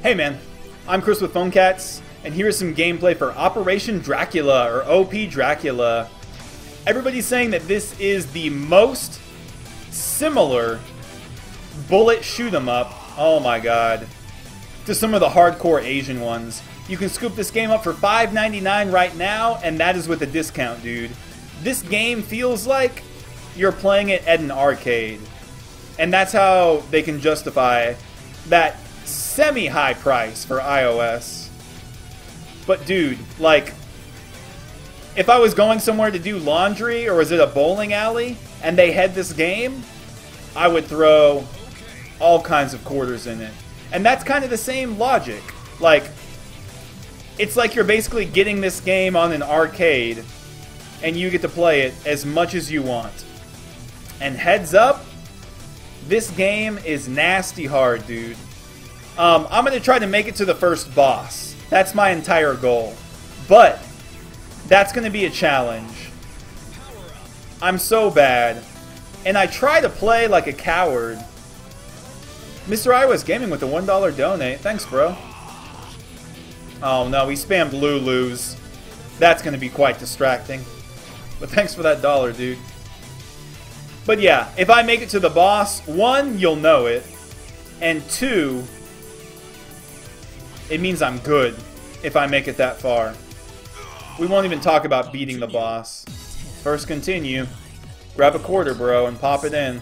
Hey man, I'm Chris with PhoneCats, and here's some gameplay for Operation Dracula, or OP Dracula. Everybody's saying that this is the most similar bullet shoot 'em up, oh my god, to some of the hardcore Asian ones. You can scoop this game up for $5.99 right now, and that is with a discount, dude. This game feels like you're playing it at an arcade. And that's how they can justify that semi high price for iOS. But dude, like, if I was going somewhere to do laundry or was it a bowling alley and they had this game, I would throw all kinds of quarters in it. And that's kind of the same logic. Like, it's like you're basically getting this game on an arcade and you get to play it as much as you want. And heads up, this game is nasty hard, dude. Um, I'm going to try to make it to the first boss. That's my entire goal. But, that's going to be a challenge. I'm so bad. And I try to play like a coward. Mr. Iwas Gaming with a $1 donate. Thanks, bro. Oh no, he spammed Lulu's. That's going to be quite distracting. But thanks for that dollar, dude. But yeah, if I make it to the boss, one, you'll know it. And two, it means I'm good if I make it that far. We won't even talk about beating the boss. First continue. Grab a quarter, bro, and pop it in.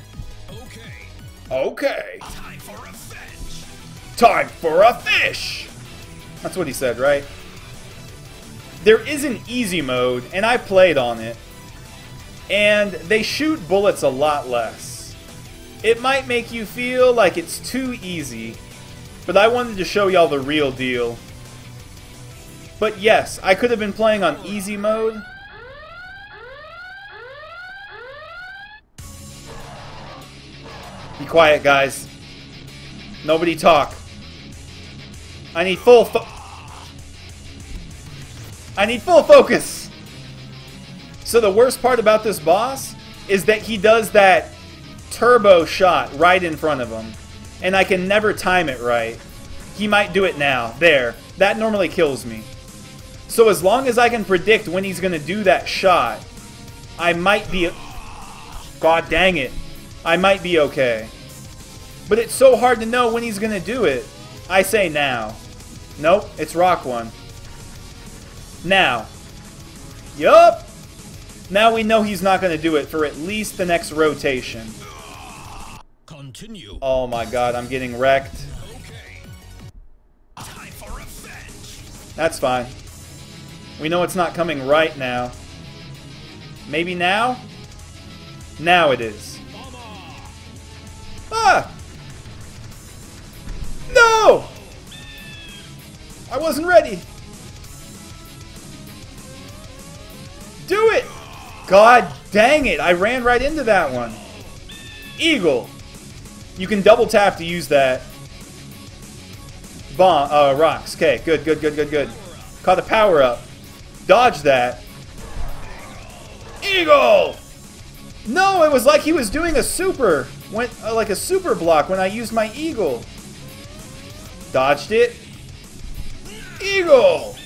Okay. Time for a fish. Time for a fish! That's what he said, right? There is an easy mode, and I played on it. And they shoot bullets a lot less. It might make you feel like it's too easy, but I wanted to show y'all the real deal. But yes, I could have been playing on easy mode. Be quiet, guys. Nobody talk. I need full fo I need full focus! So the worst part about this boss is that he does that turbo shot right in front of him. And I can never time it right. He might do it now. There. That normally kills me. So as long as I can predict when he's going to do that shot, I might be... God dang it. I might be okay. But it's so hard to know when he's going to do it. I say now. Nope, it's Rock One. Now. Yup. Now we know he's not going to do it for at least the next rotation. Continue. Oh my god, I'm getting wrecked. That's fine. We know it's not coming right now. Maybe now? Now it is. Ah! No! I wasn't ready. Do it! God dang it, I ran right into that one. Eagle. You can double tap to use that. Bomb, uh, rocks. Okay, good, good, good, good, good. Caught the power up. Dodge that. Eagle! No, it was like he was doing a super. Went uh, like a super block when I used my eagle. Dodged it. Eagle!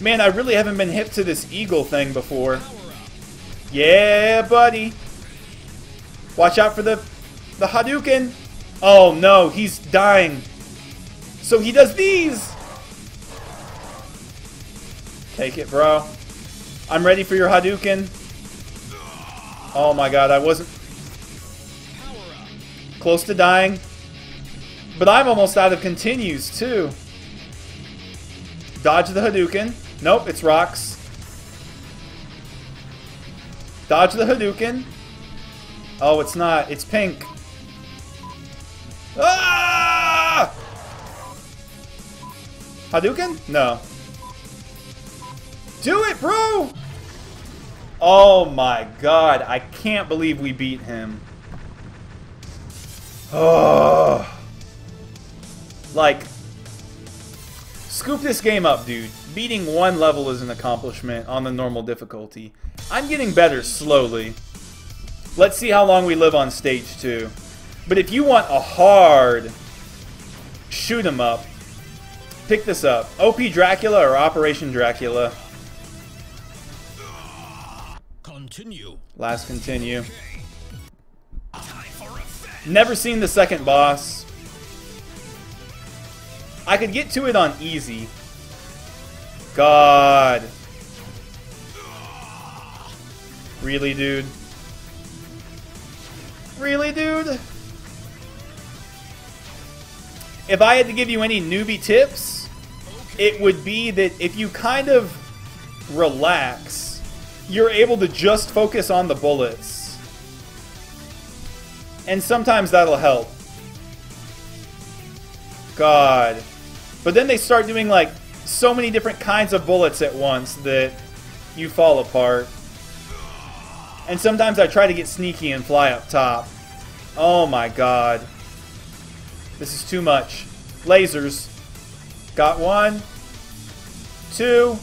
Man, I really haven't been hip to this eagle thing before. Yeah, buddy. Watch out for the the Hadouken. Oh no, he's dying. So he does these. Take it, bro. I'm ready for your Hadouken. Oh my god, I wasn't close to dying. But I'm almost out of continues, too. Dodge the Hadouken. Nope, it's rocks. Dodge the Hadouken. Oh, it's not. It's pink. Ah! Hadouken? No. Do it, bro! Oh my god, I can't believe we beat him. Oh. Like, scoop this game up, dude. Beating one level is an accomplishment on the normal difficulty. I'm getting better slowly. Let's see how long we live on stage 2. But if you want a hard, shoot 'em up. Pick this up. OP Dracula or Operation Dracula? Continue. Last continue. Never seen the second boss. I could get to it on easy. God. Really, dude? Really, dude? If I had to give you any newbie tips, it would be that if you kind of relax, you're able to just focus on the bullets. And sometimes that'll help. God. But then they start doing like so many different kinds of bullets at once that you fall apart. And sometimes I try to get sneaky and fly up top. Oh my god. This is too much. Lasers. Got one. Two.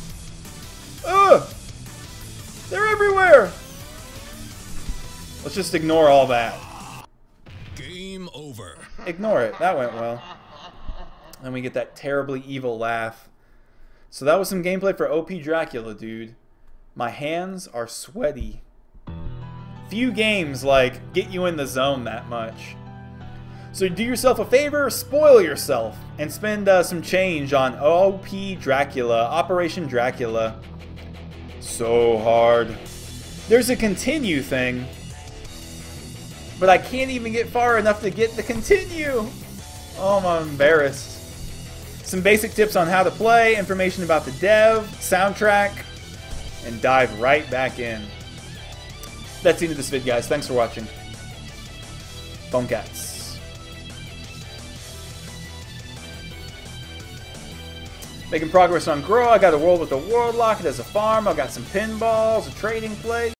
Ugh! They're everywhere! Let's just ignore all that. Game over. Ignore it. That went well. And we get that terribly evil laugh. So that was some gameplay for OP Dracula, dude. My hands are sweaty. Few games, like, get you in the zone that much. So do yourself a favor, spoil yourself, and spend uh, some change on OP Dracula, Operation Dracula. So hard. There's a continue thing, but I can't even get far enough to get the continue. Oh, I'm embarrassed. Some basic tips on how to play, information about the dev, soundtrack, and dive right back in. That's the end of this vid, guys. Thanks for watching. Phone Cats. Making progress on Grow. I got a world with a Warlock. It has a farm. I got some pinballs, a trading place.